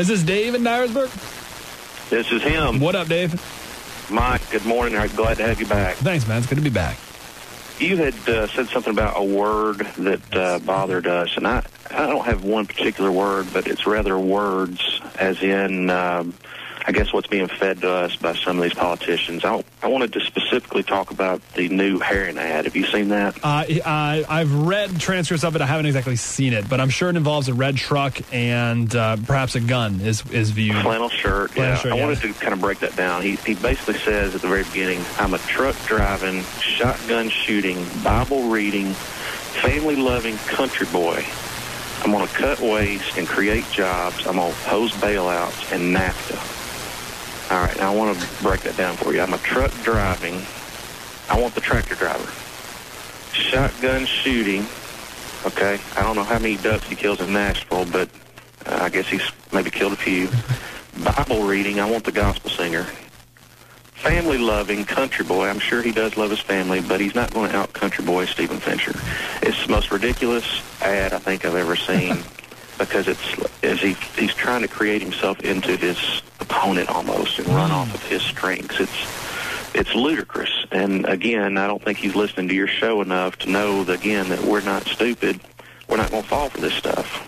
Is this Dave in Dyersburg? This is him. What up, Dave? Mike, good morning. I'm glad to have you back. Thanks, man. It's good to be back. You had uh, said something about a word that uh, bothered us, and I, I don't have one particular word, but it's rather words, as in, um, I guess, what's being fed to us by some of these politicians. I, I wanted to specifically talk about the new Herron ad. Have you seen that? Uh, I, I've read transcripts of it. I haven't exactly seen it, but I'm sure it involves a red truck and uh, perhaps a gun is is viewed. Flannel shirt. Flannel yeah, shirt, I yeah. wanted to kind of break that down. He he basically says at the very beginning, "I'm a truck driving, shotgun shooting, Bible reading, family loving country boy. I'm going to cut waste and create jobs. I'm going to oppose bailouts and NAFTA." All right, now I want to break that down for you. I'm a truck driving. I want the tractor driver. Shotgun shooting. Okay, I don't know how many ducks he kills in Nashville, but uh, I guess he's maybe killed a few. Bible reading. I want the gospel singer. Family loving country boy. I'm sure he does love his family, but he's not going to out country boy Stephen Fincher. It's the most ridiculous ad I think I've ever seen because it's as he he's trying to create himself into his opponent almost and run off of his strengths. It's it's ludicrous. And again, I don't think he's listening to your show enough to know that, again that we're not stupid. We're not going to fall for this stuff.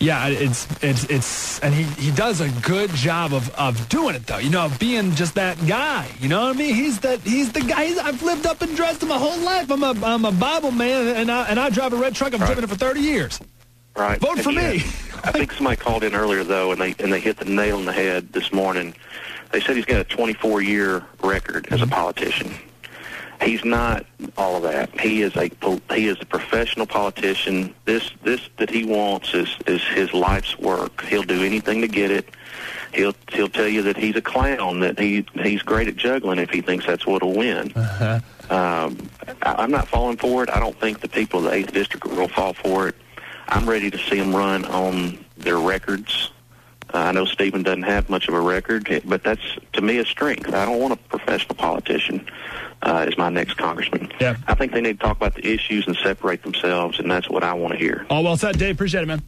Yeah, it's it's it's and he he does a good job of of doing it though. You know, of being just that guy. You know what I mean? He's that he's the guy. He's, I've lived up and dressed him my whole life. I'm a I'm a Bible man, and I and I drive a red truck. I've Right. driven it for 30 years. Right. Vote And for me. I think somebody called in earlier though, and they and they hit the nail on the head this morning. They said he's got a 24 year record as a politician. He's not all of that. He is a he is a professional politician. This this that he wants is is his life's work. He'll do anything to get it. He'll he'll tell you that he's a clown. That he he's great at juggling if he thinks that's what'll win. Um, I, I'm not falling for it. I don't think the people of the eighth district will fall for it. I'm ready to see them run on their records. Uh, I know Stephen doesn't have much of a record, but that's to me a strength. I don't want a professional politician uh, as my next congressman. Yeah. I think they need to talk about the issues and separate themselves, and that's what I want to hear. All well said, Dave. Appreciate it, man.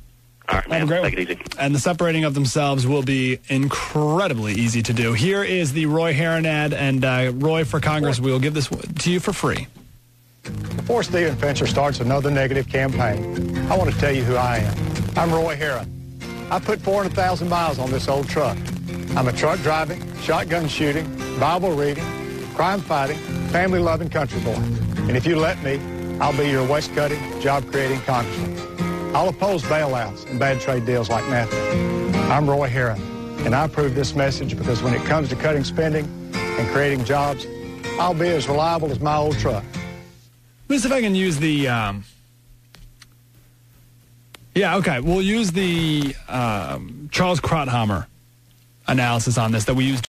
All right, Have man. a great Take one. it easy. And the separating of themselves will be incredibly easy to do. Here is the Roy Herron ad, and uh, Roy for Congress. We will give this to you for free. Before Stephen Fincher starts another negative campaign, I want to tell you who I am. I'm Roy Herron. I put 400,000 miles on this old truck. I'm a truck driving, shotgun shooting, Bible reading, crime fighting, family loving country boy. And if you let me, I'll be your waste cutting, job creating congressman. I'll oppose bailouts and bad trade deals like NAFTA. I'm Roy Herron, and I approve this message because when it comes to cutting spending and creating jobs, I'll be as reliable as my old truck. Let me see if I can use the. Um, yeah, okay. We'll use the um, Charles Krauthammer analysis on this that we used.